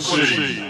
主義